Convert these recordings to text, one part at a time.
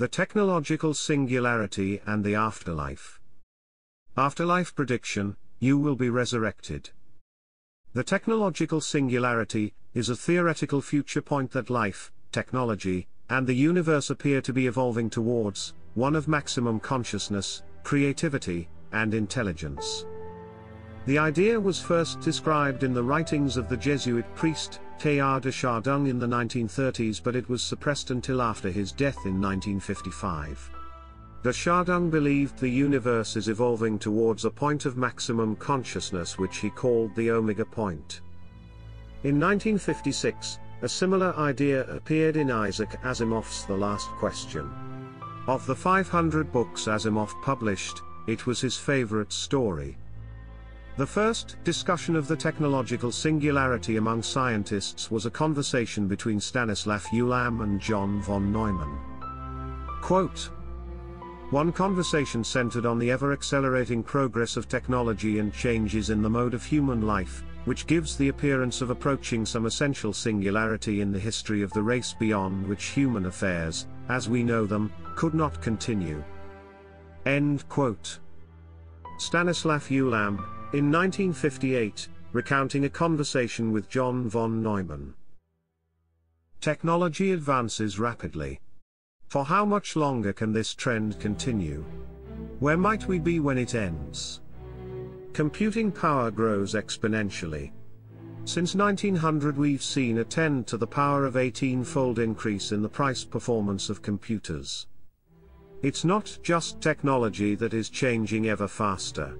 The technological singularity and the afterlife. Afterlife prediction, you will be resurrected. The technological singularity is a theoretical future point that life, technology, and the universe appear to be evolving towards, one of maximum consciousness, creativity, and intelligence. The idea was first described in the writings of the Jesuit priest, Teilhard de Chardin in the 1930s but it was suppressed until after his death in 1955. De Chardin believed the universe is evolving towards a point of maximum consciousness which he called the omega point. In 1956, a similar idea appeared in Isaac Asimov's The Last Question. Of the 500 books Asimov published, it was his favorite story. The first discussion of the technological singularity among scientists was a conversation between Stanislav Ulam and John von Neumann. Quote, one conversation centered on the ever-accelerating progress of technology and changes in the mode of human life, which gives the appearance of approaching some essential singularity in the history of the race beyond which human affairs, as we know them, could not continue. End quote. Stanislav Ulam, in 1958, recounting a conversation with John von Neumann. Technology advances rapidly. For how much longer can this trend continue? Where might we be when it ends? Computing power grows exponentially. Since 1900 we've seen a 10 to the power of 18-fold increase in the price performance of computers. It's not just technology that is changing ever faster.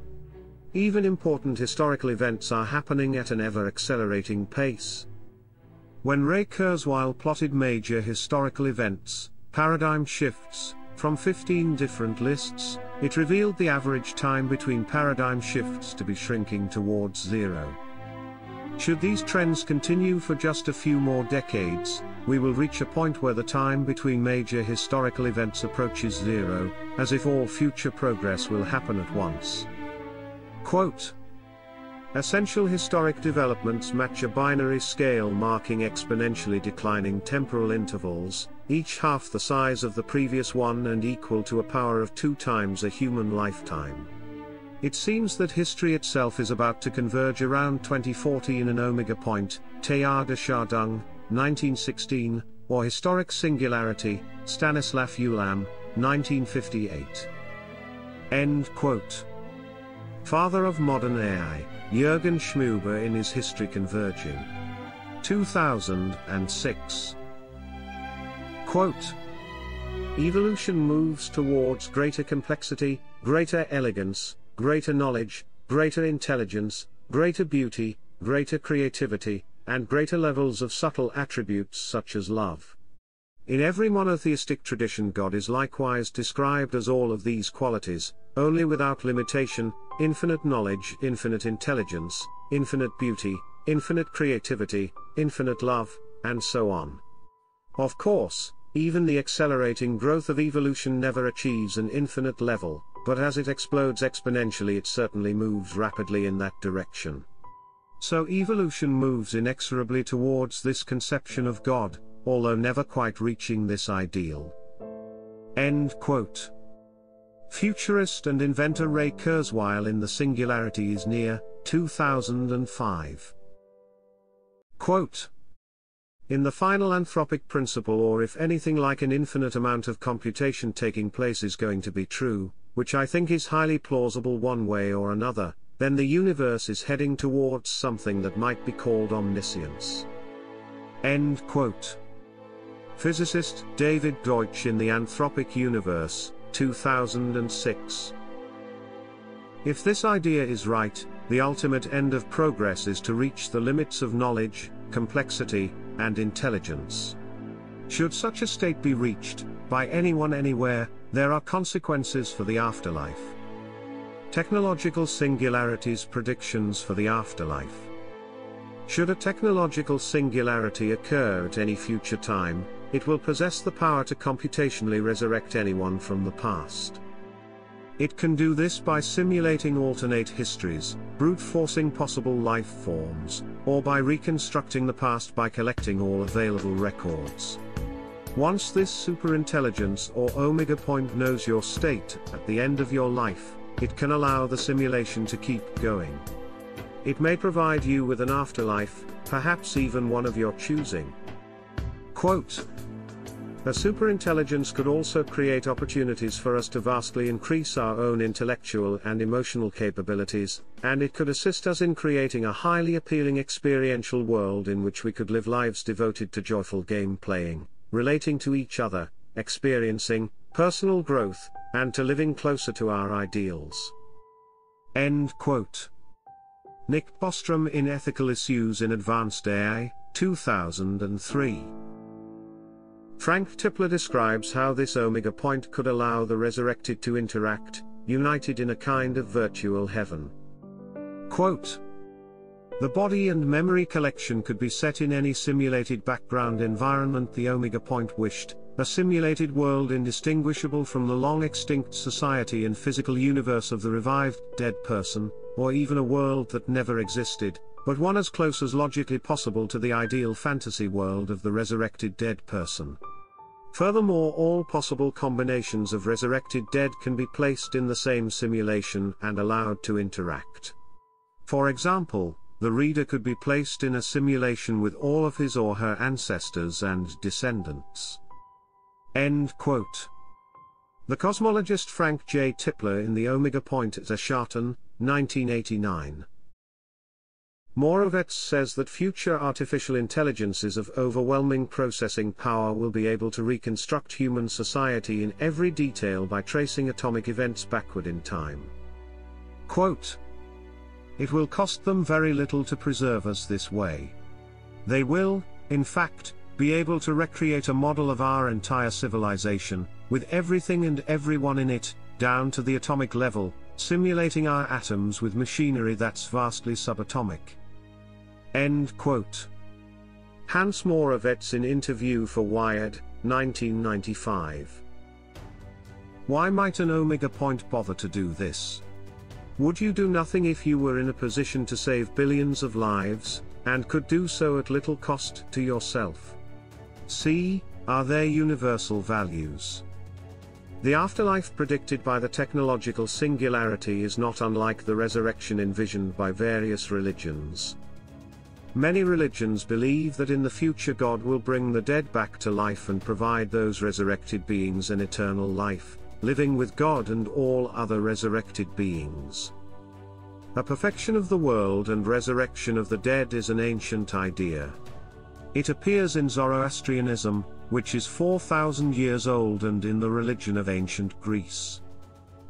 Even important historical events are happening at an ever-accelerating pace. When Ray Kurzweil plotted major historical events, paradigm shifts, from 15 different lists, it revealed the average time between paradigm shifts to be shrinking towards zero. Should these trends continue for just a few more decades, we will reach a point where the time between major historical events approaches zero, as if all future progress will happen at once. Quote, Essential historic developments match a binary scale marking exponentially declining temporal intervals, each half the size of the previous one and equal to a power of two times a human lifetime. It seems that history itself is about to converge around 2040 in an omega point, Teilhard de Chardin, 1916, or historic singularity, Stanislav Ulam, 1958. End quote. Father of modern AI. Jürgen Schmidhuber in his History Converging. 2006. Quote. Evolution moves towards greater complexity, greater elegance, greater knowledge, greater intelligence, greater beauty, greater creativity, and greater levels of subtle attributes such as love. In every monotheistic tradition God is likewise described as all of these qualities, only without limitation, infinite knowledge, infinite intelligence, infinite beauty, infinite creativity, infinite love, and so on. Of course, even the accelerating growth of evolution never achieves an infinite level, but as it explodes exponentially it certainly moves rapidly in that direction. So evolution moves inexorably towards this conception of God, although never quite reaching this ideal. End quote. Futurist and inventor Ray Kurzweil in The Singularity is Near, 2005. Quote. In the final anthropic principle or if anything like an infinite amount of computation taking place is going to be true, which I think is highly plausible one way or another, then the universe is heading towards something that might be called omniscience. End quote. Physicist David Deutsch in The Anthropic Universe, 2006. If this idea is right, the ultimate end of progress is to reach the limits of knowledge, complexity, and intelligence. Should such a state be reached, by anyone anywhere, there are consequences for the afterlife. Technological Singularities Predictions for the Afterlife Should a technological singularity occur at any future time, it will possess the power to computationally resurrect anyone from the past. It can do this by simulating alternate histories, brute forcing possible life forms, or by reconstructing the past by collecting all available records. Once this superintelligence or omega point knows your state at the end of your life, it can allow the simulation to keep going. It may provide you with an afterlife, perhaps even one of your choosing. Quote, a superintelligence could also create opportunities for us to vastly increase our own intellectual and emotional capabilities, and it could assist us in creating a highly appealing experiential world in which we could live lives devoted to joyful game playing, relating to each other, experiencing personal growth, and to living closer to our ideals. End quote. Nick Bostrom in Ethical Issues in Advanced AI, 2003. Frank Tipler describes how this omega point could allow the resurrected to interact, united in a kind of virtual heaven. Quote, the body and memory collection could be set in any simulated background environment the Omega Point wished, a simulated world indistinguishable from the long extinct society and physical universe of the revived dead person, or even a world that never existed, but one as close as logically possible to the ideal fantasy world of the resurrected dead person. Furthermore all possible combinations of resurrected dead can be placed in the same simulation and allowed to interact. For example, the reader could be placed in a simulation with all of his or her ancestors and descendants. End quote. The cosmologist Frank J. Tipler in the Omega Point at Eschaton, 1989. Moravec says that future artificial intelligences of overwhelming processing power will be able to reconstruct human society in every detail by tracing atomic events backward in time. Quote, it will cost them very little to preserve us this way. They will, in fact, be able to recreate a model of our entire civilization, with everything and everyone in it, down to the atomic level, simulating our atoms with machinery that's vastly subatomic. End quote. Hans Moravec in interview for Wired, 1995. Why might an Omega Point bother to do this? Would you do nothing if you were in a position to save billions of lives, and could do so at little cost to yourself? C. Are there universal values? The afterlife predicted by the technological singularity is not unlike the resurrection envisioned by various religions. Many religions believe that in the future God will bring the dead back to life and provide those resurrected beings an eternal life, living with God and all other resurrected beings. A perfection of the world and resurrection of the dead is an ancient idea. It appears in Zoroastrianism, which is 4,000 years old and in the religion of ancient Greece.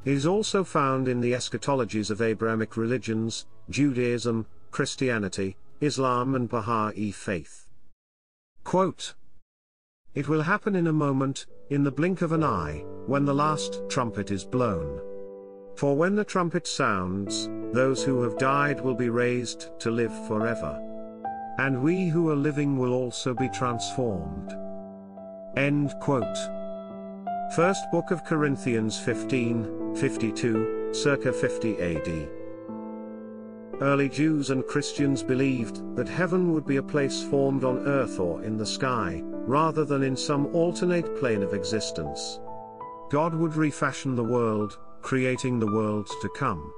It is also found in the eschatologies of Abrahamic religions, Judaism, Christianity, Islam and Baha'i faith. Quote, it will happen in a moment, in the blink of an eye, when the last trumpet is blown. For when the trumpet sounds, those who have died will be raised to live forever. And we who are living will also be transformed. End quote. First Book of Corinthians 15, 52, circa 50 AD. Early Jews and Christians believed that heaven would be a place formed on earth or in the sky, rather than in some alternate plane of existence. God would refashion the world, creating the world to come.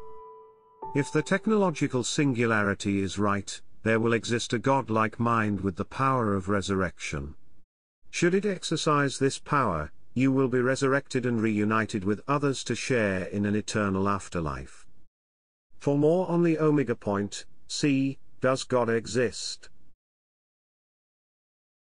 If the technological singularity is right, there will exist a God-like mind with the power of resurrection. Should it exercise this power, you will be resurrected and reunited with others to share in an eternal afterlife. For more on the Omega point, see, Does God Exist?